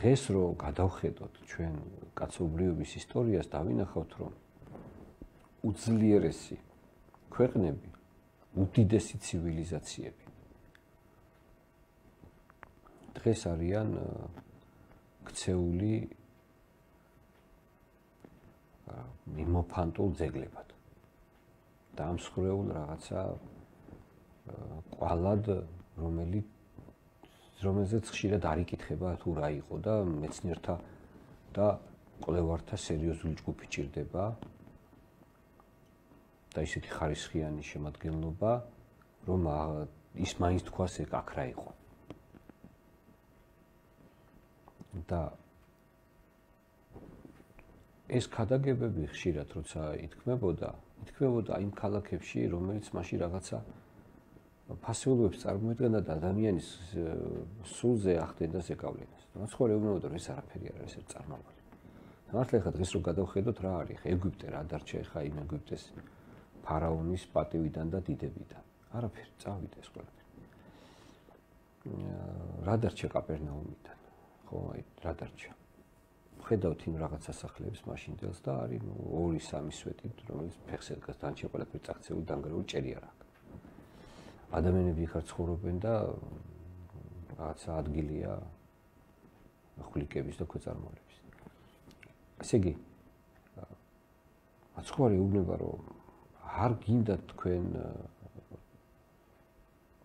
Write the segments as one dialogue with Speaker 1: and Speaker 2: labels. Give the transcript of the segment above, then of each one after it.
Speaker 1: დღეს რო გადავხედოთ ჩვენ კაცობრიობის ისტორიას და ვინახავთ რომ უძლიერესი ქვეყნები, უდიდესი ცივილიზაციები დღეს არიან ქცეული მიმოფანტულ ძეგლებად. და ამ სხრეულ რაღაცა ყვალად რომელიც რომელზეც ხშირად არ იკითხება თუ რა იყო და მეცნიერთა და კვლევართა სერიოზული ჯგუფი ჭირდება და ისეთი ხარისხიანი შემადგენლობა რომ ის მაინც თქვას ეგ აქ რა იყო. და ეს ქადაგებები ხშირად როცა ითქმებოდა ითქმებოდა იმ ქალაქებში რომელიც მაშინ რაღაცა ფასეულობებს წარმოადგენდა და ადამიანის სულზე ახდენდა ზეკავლენას. მაცხოვრებელობა რომ ეს არაფერი არ არის, ეს წარმავალი. მართლა ხა დღეს რო გადავხედოთ რა არის, ხა ეგვიპტე რა დარჩა ხა იმ ეგვიპტეს ფარაონის პატივიდან და დიდებიდან. არაფერი, წავიდა ეს ყველაფერი. რა დარჩა კაპერნაუმიდან? ხო, აი რა დარჩა? ხედავთ იმ რაღაც სასახლეებს მაშინდელს და არის 2-3 სვეტი, რომელიც ფეხს ედგას, დანჩა ყველაფერი წაქცეული დანგრეული ჭერი არა. ადამიანები ხარ ცხოვრობენ და რაღაცა ადგილია ხვლიკების და ქვეწარმავლების. ასე იგი აცხოვარი უბნება რომ არ გინდა თქვენ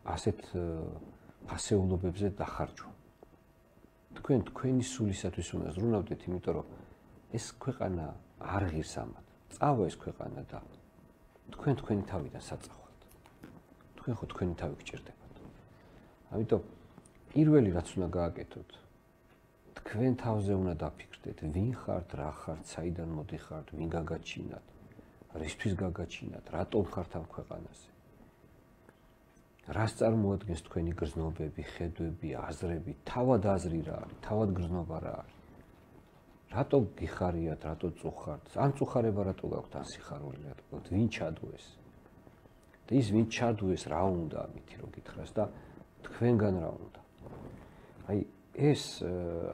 Speaker 1: ასეთ ფასეულობებზე დახარჯო. თქვენ თქვენი სულისათვის უნდა ზრუნავდეთ, იმიტომ რომ ეს ქვეყანა არ ღირს ამათ. წავა ეს ქვეყანა და თქვენ თქვენი თავიდან საწახო. თქვენ ხო თქვენი თავი გჭირდებათ. ამიტომ პირველი რაც უნდა გააკეთოთ თქვენ თავზე უნდა დაფიქრდეთ, ვინ ხართ, რა ხართ, საიდან მოდიხართ, ვინ გაგაჩინათ, რისთვის გაგაჩინათ, რატომ ხართ ამ ქვეყანაზე. რას წარმოადგენს თქვენი გრძნობები, ხედვები, აზრები, თავად აზრი რა არის, თავად გრძნობა რა არის. რატო გიხარიათ, რატო წუხართ? ან წუხარება რატო გაქვთ, ან სიხარული რატო გაქვთ? ვინ ჩადოეს? და ის ვინ ჩადუეს რა უნდა ამითი რო გითხრას და თქვენგან რა უნდა? აი ეს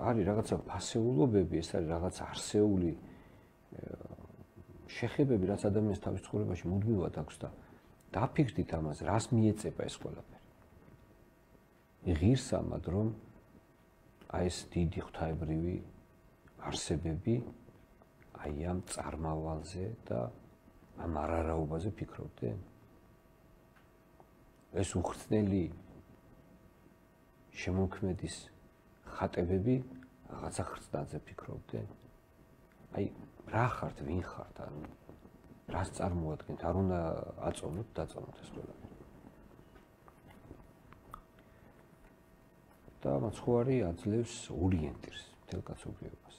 Speaker 1: არის რაღაცა ფასეულობები ეს არის რაღაც არსეული შეხებები რაც ადამიანის თავის ცხოვრებაში მუდმივად აქვს და დაფიქრდით ამას რას მიეწება ეს ყველაფერი? ღირს ამად რომ აი ეს დიდი ღვთაებრივი არსებები აი ამ წარმავალზე და ამ არარაობაზე ფიქრობდნენ ეს უხრწნელი შემოქმედის ხატებები რაღაცა ხრწნაძე ფიქრობდნენ. აი, რა ხართ, ვინ ხართ, ან რას წარმოადგენთ, არ უნდა აწონოთ, დაწონოთ ეს ყველაფერი. და მაცხოვარი აძლევს ორიენტირს თელ კაცობრიობას.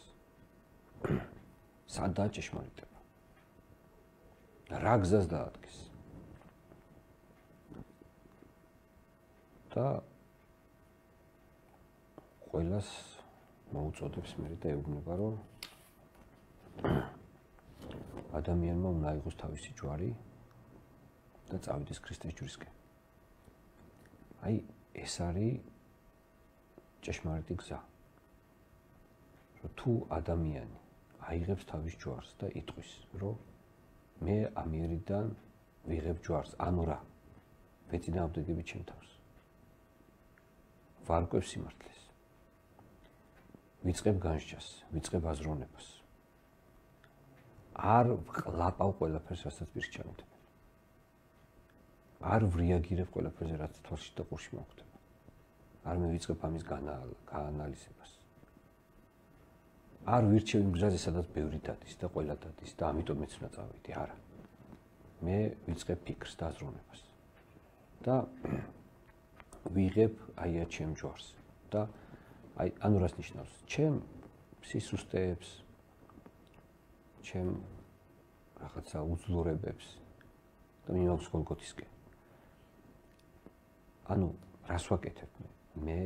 Speaker 1: სადაა ჭეშმარიტება? რა გზას დაადგეს? და ყოველას მოუწოდებს მე და ეუბნება რომ ადამიანმა უნდა იყოს თავისი ჯვარი და წავიდეს ქრისტეს ჯვრისკენ. აი ეს არის ჭეშმარიტი გზა. რომ თუ ადამიანი აიღებს თავის ჯვარს და იტყვის, რომ მე ამიერიდან ვიღებ ჯვარს, ანუ რა? მეცინავდები ჩემ თავს. ვარკვევ სიმართლეს. ვიწყებ განსჯას, ვიწყებ აზროვნებას. არ ყლაპავ ყველაფერს, რასაც პირჩამდი. არ ვრიაგირებ ყველაფერზე, რაც თვალში და ყურში მოხდება. არ მივიწყებ ამის გაანალიზებას. არ ვირჩევ იმ გზაზე, სადაც ბევრი დადის და ყველა დადის და ამიტომ მეც უნდა წავიდე, არა. მე ვიწყებ ფიქრს და აზროვნებას. და ვიღებ აი ჩემ ჯვარს და აი ანუ რას ნიშნავს? ჩემ სისუსტეებს ჩემ რაღაცა უძლურებებს და მიმოქვს გოლგოთისკენ. ანუ რას ვაკეთებ მე მე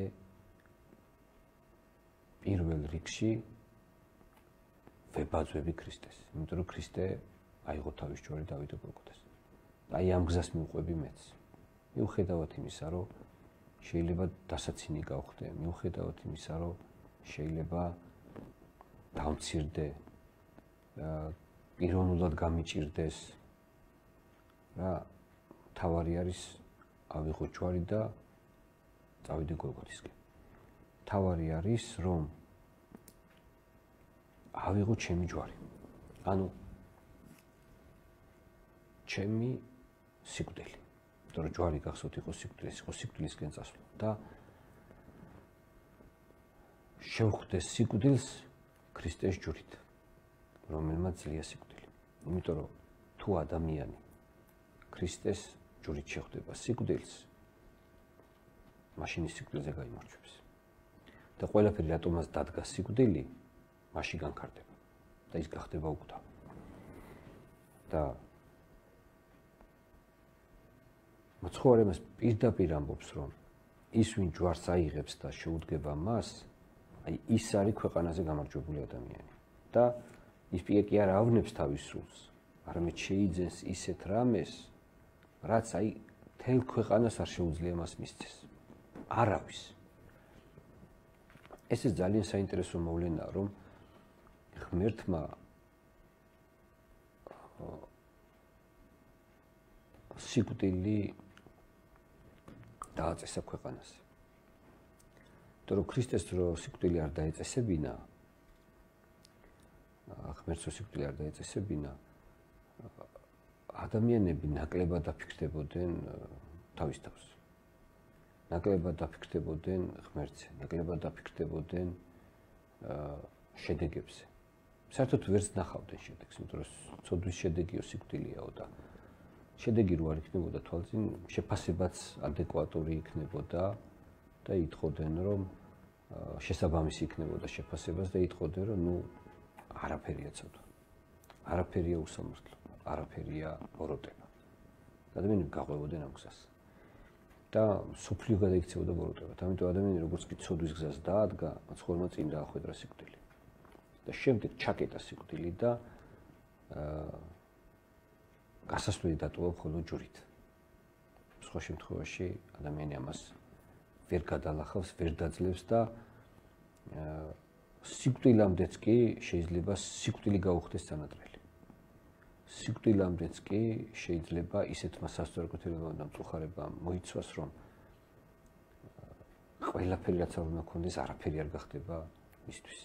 Speaker 1: პირველ რიგში ვებაძვები ქრისტეს იმიტომ რომ ქრისტე აიღო თავის ჯვარი დავიდო გოლგოთას. აი ამ გზას მიუყვები მეც. მიუხედავად იმისა რომ შეიძლება დასაცინი გავხდე მიუხედავად იმისა რომ შეიძლება დამცირდე პიროვნულად გამიჭirdეს რა თავარი არის ავიღო ჯვარი და წავიდე გოლგოთისკენ. თავარი არის რომ ავიღო ჩემი ჯვარი. ანუ ჩემი სიკვდილი იმიტომ რომ ჯვარი გახსოვთ იყო სიკვდილის იყო სიკვდილისკენ წასვლა და შევხვდეს სიკვდილს ქრისტეს ჯვრით რომელმაც ძლია სიკვდილი. იმიტომ რომ თუ ადამიანი ქრისტეს ჯვრით შეხვდება სიკვდილს მაშინ ის სიკვდილზე გამოიმორჩებს და ყველაფერი რატომაც დადგა სიკვდილი მაშინ განკარდება და ის გახდება უკთა და მოცხოვრებას პირდაპირ ამბობს რომ ის ვინ ჯვარს აიღებს და შეუდგება მას აი ის არის ქვეყანაზე გამარჯვებული ადამიანი. და ის პიეკი არ ავნებს თავის სულს არამედ შეიძენს ისეთ რამეს რაც აი თელ ქვეყანას არ შეუძლია მას მისცეს. არავის. ეს ის ძალიან საინტერესო მოვლენაა რომ ღმერთმა სიკვდილი დააწესა ქვეყანას. თუ ქრისტეს დრო სიკვდილი არ დაეწესებინა, ღმერთო სიკვდილი არ დაეწესებინა, ადამიანები ნაკლებად დაფიქრდებოდნენ თავის თავს. ნაკლებად დაფიქრდებოდნენ ღმერთზე, ნაკლებად დაფიქრდებოდნენ შედეგებზე. საერთოდ ვერც ნახავდნენ შედეგს, იმიტომ რომ ცოდვის შედეგიო სიკვდილიაო და შედეგი რო არ იქნებოდა თვალწინ, შეფასებაც ადეკვატური იქნებოდა და ითხოვდნენ რომ შესაბამისი იქნებოდა შეფასებას და ითხოვდნენ რომ ნუ არაფერია ცოდვა. არაფერია უსამართლო, არაფერია ბოროტება. ადამიანები გაყვებოდნენ ამ გზას. და სოფლიო გადაიქცეოდა ბოროტებად. ამიტომ ადამიანი როგორც კი ცოდვის გზას დაადგა, მაცხოვრმა წინ დაახვედრა სიკვდილი. და შემდეგ ჩაკეტა სიკვდილი და აა გასასვლელი დატოვა მხოლოდ ჯვრით. სხვა შემთხვევაში ადამიანი ამას ვერ გადალახავს, ვერ დაძლევს და სიკვდილამდეც კი შეიძლება სიკვდილი გაუხდეს თანატრელი. სიკვდილამდეც კი შეიძლება ისეთმა სასწორკვეთილებამ და მწუხარებამ მოიცვას, რომ ყველაფერი რაც არ უნდა ქონდეს, არაფერი არ გახდება მისთვის.